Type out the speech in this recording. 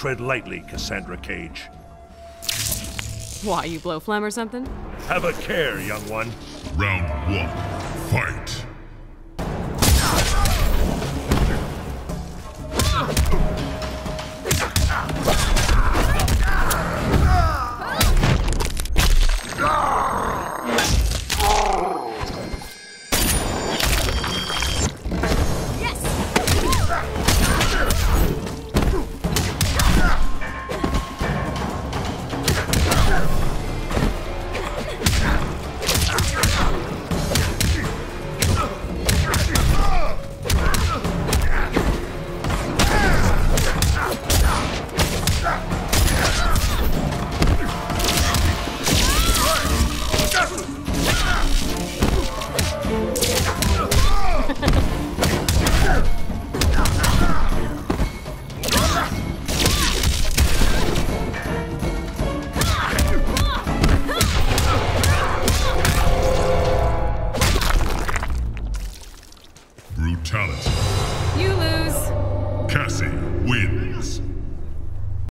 Tread lightly, Cassandra Cage. Why, you blow phlegm or something? Have a care, young one. Round one, fight. Brutality. You lose. Cassie wins.